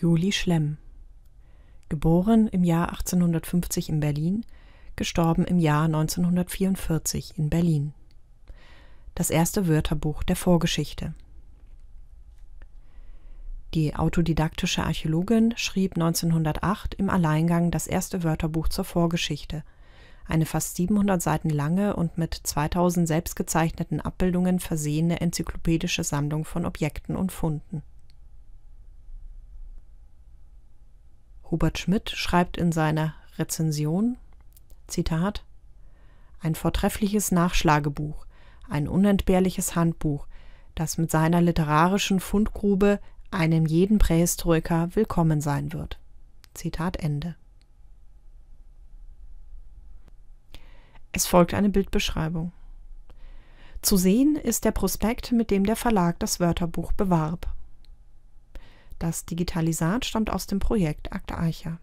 Juli Schlemm Geboren im Jahr 1850 in Berlin, gestorben im Jahr 1944 in Berlin. Das erste Wörterbuch der Vorgeschichte. Die autodidaktische Archäologin schrieb 1908 im Alleingang das erste Wörterbuch zur Vorgeschichte, eine fast 700 Seiten lange und mit 2000 selbstgezeichneten Abbildungen versehene enzyklopädische Sammlung von Objekten und Funden. Hubert Schmidt schreibt in seiner Rezension Zitat Ein vortreffliches Nachschlagebuch, ein unentbehrliches Handbuch, das mit seiner literarischen Fundgrube einem jeden Prähistoriker willkommen sein wird. Zitat Ende. Es folgt eine Bildbeschreibung. Zu sehen ist der Prospekt, mit dem der Verlag das Wörterbuch bewarb. Das Digitalisat stammt aus dem Projekt Akte Eicher.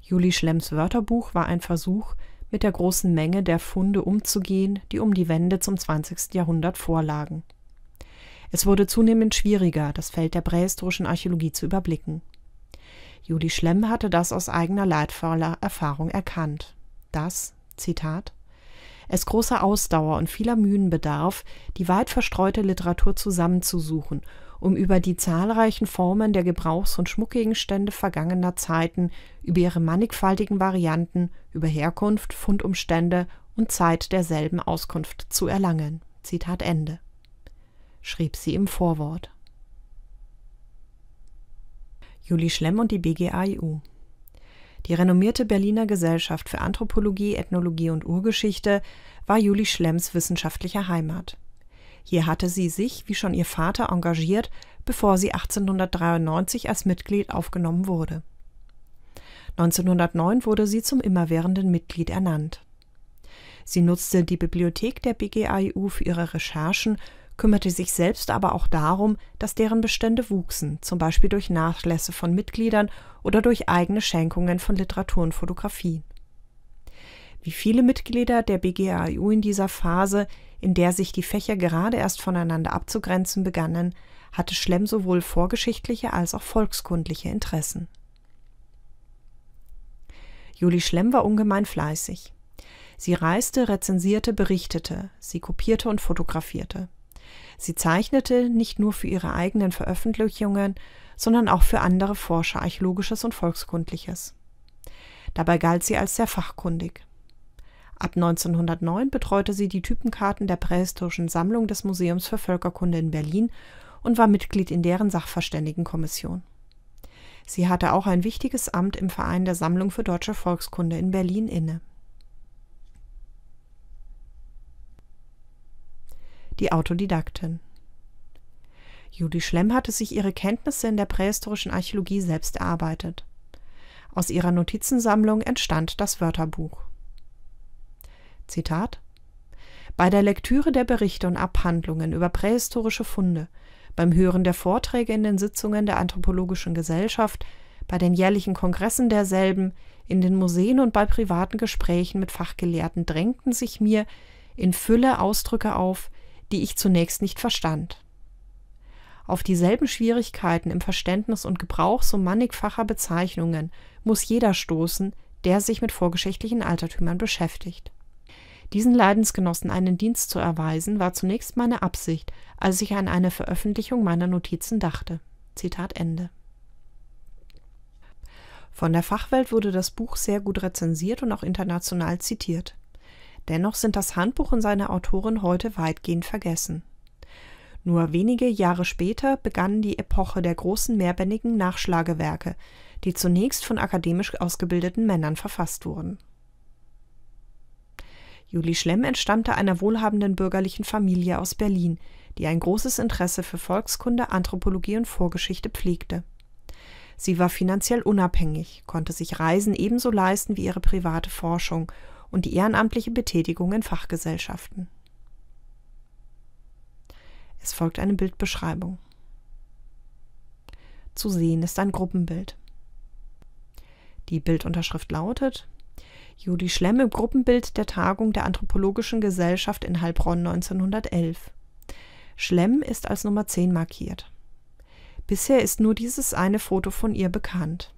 Juli Schlemms Wörterbuch war ein Versuch, mit der großen Menge der Funde umzugehen, die um die Wende zum 20. Jahrhundert vorlagen. Es wurde zunehmend schwieriger, das Feld der prähistorischen Archäologie zu überblicken. Juli Schlemm hatte das aus eigener leidvoller Erfahrung erkannt. Das, Zitat, es großer Ausdauer und vieler Mühen bedarf, die weit verstreute Literatur zusammenzusuchen, um über die zahlreichen Formen der Gebrauchs- und Schmuckgegenstände vergangener Zeiten, über ihre mannigfaltigen Varianten, über Herkunft, Fundumstände und Zeit derselben Auskunft zu erlangen. Zitat Ende. Schrieb sie im Vorwort. Juli Schlemm und die BGAIU die renommierte Berliner Gesellschaft für Anthropologie, Ethnologie und Urgeschichte war Juli Schlemms wissenschaftliche Heimat. Hier hatte sie sich, wie schon ihr Vater, engagiert, bevor sie 1893 als Mitglied aufgenommen wurde. 1909 wurde sie zum immerwährenden Mitglied ernannt. Sie nutzte die Bibliothek der BGAIU für ihre Recherchen kümmerte sich selbst aber auch darum, dass deren Bestände wuchsen, zum Beispiel durch Nachlässe von Mitgliedern oder durch eigene Schenkungen von Literatur und Fotografie. Wie viele Mitglieder der BGAU in dieser Phase, in der sich die Fächer gerade erst voneinander abzugrenzen begannen, hatte Schlemm sowohl vorgeschichtliche als auch volkskundliche Interessen. Juli Schlemm war ungemein fleißig. Sie reiste, rezensierte, berichtete, sie kopierte und fotografierte. Sie zeichnete nicht nur für ihre eigenen Veröffentlichungen, sondern auch für andere Forscher Archäologisches und Volkskundliches. Dabei galt sie als sehr fachkundig. Ab 1909 betreute sie die Typenkarten der Prähistorischen Sammlung des Museums für Völkerkunde in Berlin und war Mitglied in deren Sachverständigenkommission. Sie hatte auch ein wichtiges Amt im Verein der Sammlung für deutsche Volkskunde in Berlin inne die Autodidaktin. Judy Schlemm hatte sich ihre Kenntnisse in der prähistorischen Archäologie selbst erarbeitet. Aus ihrer Notizensammlung entstand das Wörterbuch. Zitat Bei der Lektüre der Berichte und Abhandlungen über prähistorische Funde, beim Hören der Vorträge in den Sitzungen der Anthropologischen Gesellschaft, bei den jährlichen Kongressen derselben, in den Museen und bei privaten Gesprächen mit Fachgelehrten drängten sich mir in Fülle Ausdrücke auf, die ich zunächst nicht verstand. Auf dieselben Schwierigkeiten im Verständnis und Gebrauch so mannigfacher Bezeichnungen muss jeder stoßen, der sich mit vorgeschichtlichen Altertümern beschäftigt. Diesen Leidensgenossen einen Dienst zu erweisen, war zunächst meine Absicht, als ich an eine Veröffentlichung meiner Notizen dachte. Zitat Ende. Von der Fachwelt wurde das Buch sehr gut rezensiert und auch international zitiert. Dennoch sind das Handbuch und seine Autorin heute weitgehend vergessen. Nur wenige Jahre später begann die Epoche der großen mehrbändigen Nachschlagewerke, die zunächst von akademisch ausgebildeten Männern verfasst wurden. Juli Schlemm entstammte einer wohlhabenden bürgerlichen Familie aus Berlin, die ein großes Interesse für Volkskunde, Anthropologie und Vorgeschichte pflegte. Sie war finanziell unabhängig, konnte sich Reisen ebenso leisten wie ihre private Forschung und die ehrenamtliche Betätigung in Fachgesellschaften. Es folgt eine Bildbeschreibung. Zu sehen ist ein Gruppenbild. Die Bildunterschrift lautet Judy Schlemm im Gruppenbild der Tagung der Anthropologischen Gesellschaft in Heilbronn 1911. Schlemm ist als Nummer 10 markiert. Bisher ist nur dieses eine Foto von ihr bekannt.